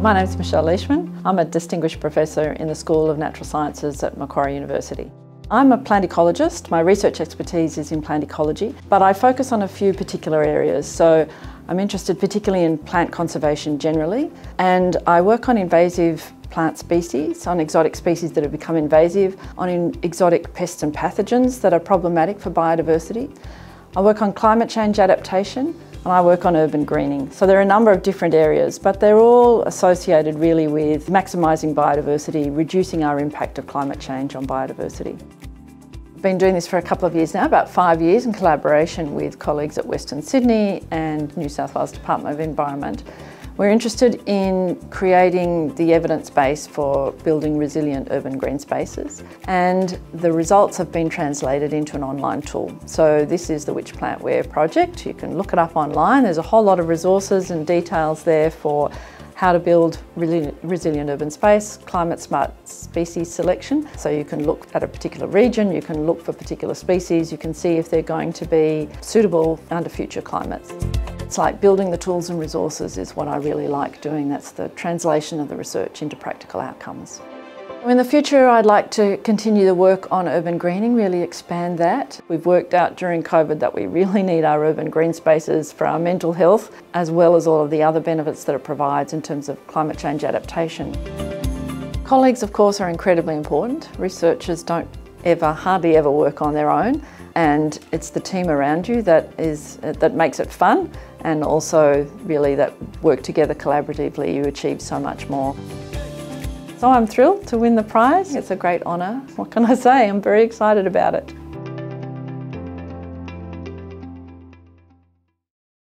My name is Michelle Leishman. I'm a Distinguished Professor in the School of Natural Sciences at Macquarie University. I'm a plant ecologist. My research expertise is in plant ecology, but I focus on a few particular areas. So I'm interested particularly in plant conservation generally, and I work on invasive plant species, on exotic species that have become invasive, on exotic pests and pathogens that are problematic for biodiversity. I work on climate change adaptation, and I work on urban greening. So there are a number of different areas, but they're all associated really with maximising biodiversity, reducing our impact of climate change on biodiversity. I've been doing this for a couple of years now, about five years in collaboration with colleagues at Western Sydney and New South Wales Department of Environment. We're interested in creating the evidence base for building resilient urban green spaces and the results have been translated into an online tool. So this is the Which Plant Where project. You can look it up online. There's a whole lot of resources and details there for how to build resilient urban space, climate smart species selection. So you can look at a particular region, you can look for particular species, you can see if they're going to be suitable under future climates. It's like building the tools and resources is what I really like doing. That's the translation of the research into practical outcomes. In the future, I'd like to continue the work on urban greening, really expand that. We've worked out during COVID that we really need our urban green spaces for our mental health, as well as all of the other benefits that it provides in terms of climate change adaptation. Colleagues, of course, are incredibly important. Researchers don't ever, hardly ever work on their own, and it's the team around you that is that makes it fun, and also really that work together collaboratively, you achieve so much more. So I'm thrilled to win the prize. It's a great honour. What can I say? I'm very excited about it.